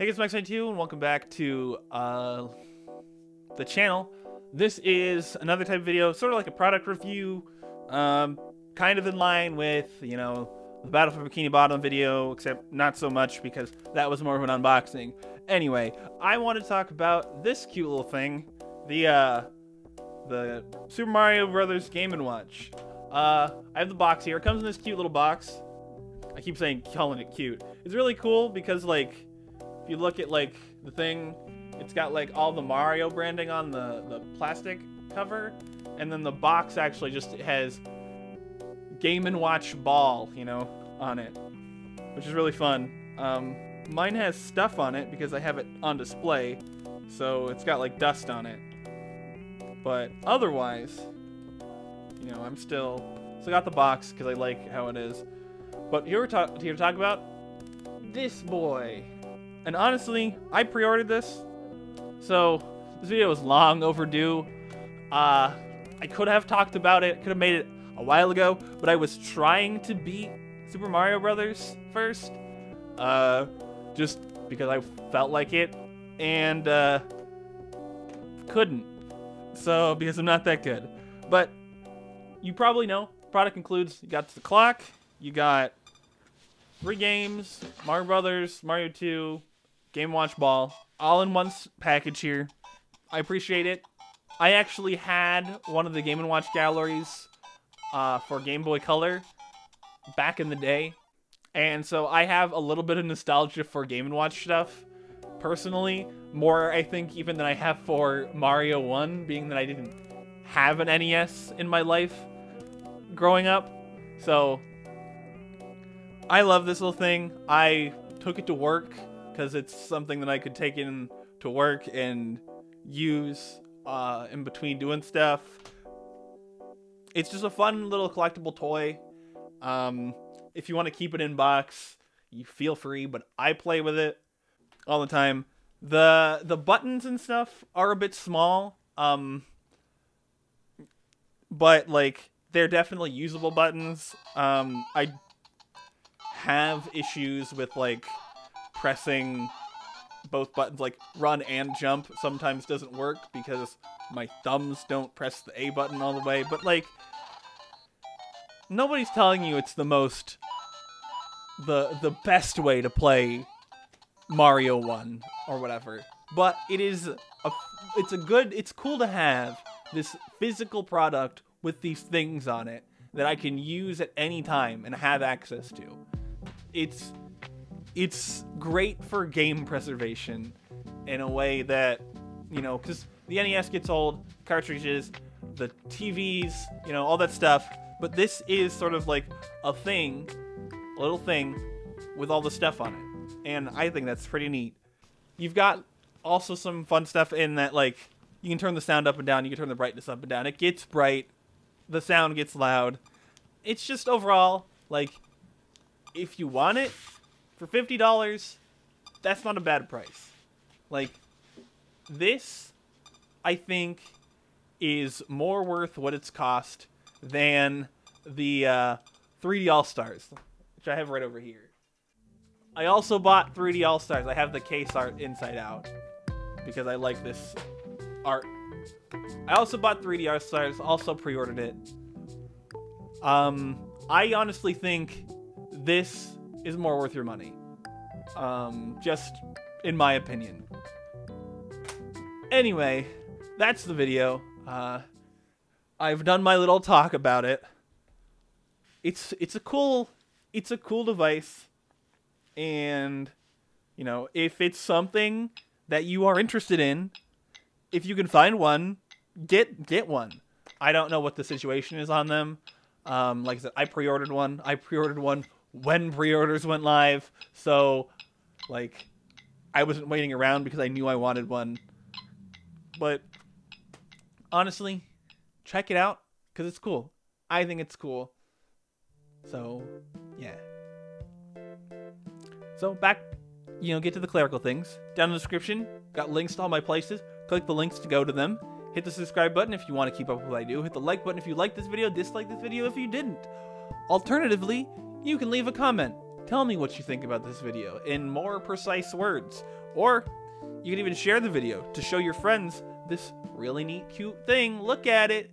Hey guys, Maxz92 and welcome back to uh, the channel. This is another type of video, sort of like a product review, um, kind of in line with, you know, the Battle for Bikini Bottom video, except not so much because that was more of an unboxing. Anyway, I want to talk about this cute little thing, the, uh, the Super Mario Brothers Game & Watch. Uh, I have the box here. It comes in this cute little box. I keep saying, calling it cute. It's really cool because, like, you look at like the thing, it's got like all the Mario branding on the, the plastic cover, and then the box actually just has Game & Watch ball, you know, on it, which is really fun. Um, mine has stuff on it because I have it on display, so it's got like dust on it. But otherwise, you know, I'm still still got the box because I like how it is. But here we're talk here to talk about this boy. And honestly, I pre-ordered this, so this video was long overdue. Uh, I could have talked about it, could have made it a while ago, but I was trying to beat Super Mario Brothers first, uh, just because I felt like it, and uh, couldn't. So because I'm not that good, but you probably know. Product includes you got the clock, you got three games, Mario Brothers, Mario 2, Game Watch Ball, all in one package here. I appreciate it. I actually had one of the Game & Watch galleries uh, for Game Boy Color back in the day. And so I have a little bit of nostalgia for Game & Watch stuff, personally. More, I think, even than I have for Mario 1, being that I didn't have an NES in my life growing up. So, I love this little thing. I took it to work because it's something that I could take in to work and use uh, in between doing stuff. It's just a fun little collectible toy. Um, if you want to keep it in box, you feel free, but I play with it all the time. The the buttons and stuff are a bit small. Um, but like they're definitely usable buttons. Um, I have issues with like pressing both buttons, like run and jump, sometimes doesn't work because my thumbs don't press the A button all the way. But, like, nobody's telling you it's the most, the, the best way to play Mario 1 or whatever. But it is, a, it's a good, it's cool to have this physical product with these things on it that I can use at any time and have access to. It's it's great for game preservation in a way that, you know, because the NES gets old, cartridges, the TVs, you know, all that stuff. But this is sort of like a thing, a little thing with all the stuff on it. And I think that's pretty neat. You've got also some fun stuff in that, like, you can turn the sound up and down, you can turn the brightness up and down. It gets bright, the sound gets loud. It's just overall, like, if you want it, for $50, that's not a bad price. Like, this, I think, is more worth what it's cost than the uh, 3D All-Stars, which I have right over here. I also bought 3D All-Stars. I have the case art inside out because I like this art. I also bought 3D All-Stars, also pre-ordered it. Um, I honestly think this is more worth your money. Um, just in my opinion. Anyway, that's the video. Uh, I've done my little talk about it. It's it's a cool it's a cool device, and you know if it's something that you are interested in, if you can find one, get get one. I don't know what the situation is on them. Um, like I said, I pre-ordered one. I pre-ordered one when pre-orders went live. So, like, I wasn't waiting around because I knew I wanted one. But honestly, check it out because it's cool. I think it's cool. So, yeah. So back, you know, get to the clerical things. Down in the description, got links to all my places. Click the links to go to them. Hit the subscribe button if you want to keep up with what I do. Hit the like button if you like this video. Dislike this video if you didn't. Alternatively, you can leave a comment. tell me what you think about this video in more precise words. Or you can even share the video to show your friends this really neat, cute thing. Look at it.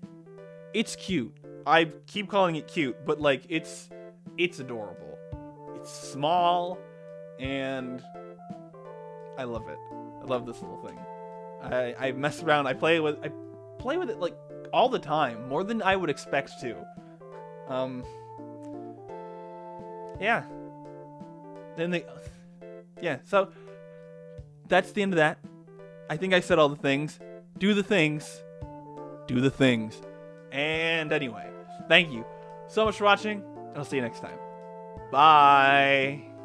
It's cute. I keep calling it cute, but like it's it's adorable. It's small and I love it. I love this little thing. I, I mess around. I play with I play with it like all the time, more than I would expect to. Um. Yeah. Then they. Yeah. So that's the end of that. I think I said all the things. Do the things. Do the things. And anyway, thank you so much for watching. I'll see you next time. Bye.